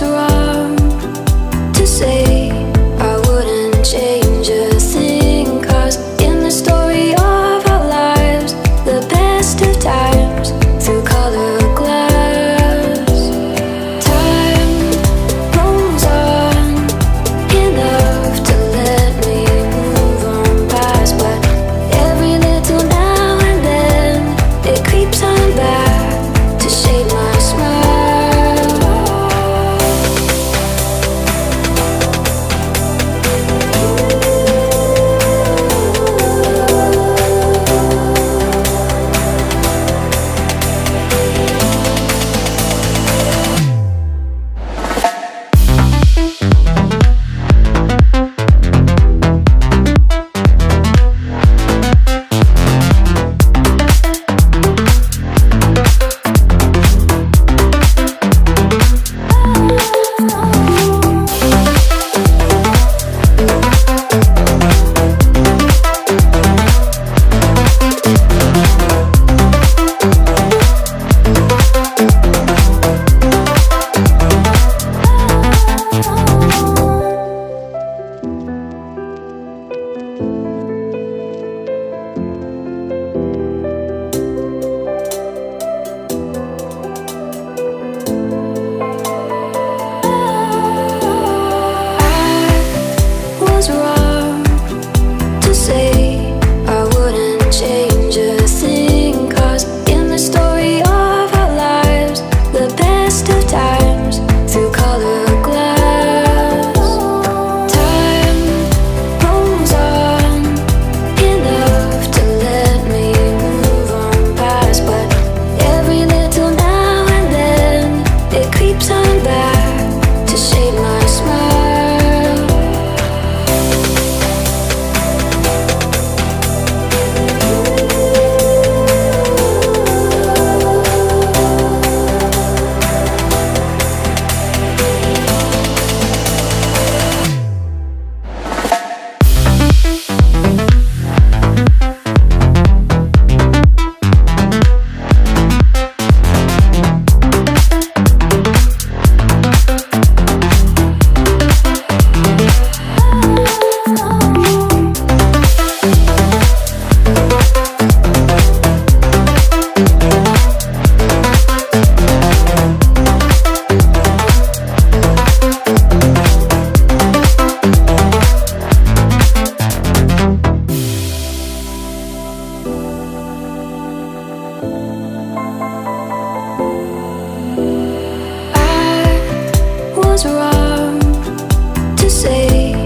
was right. Say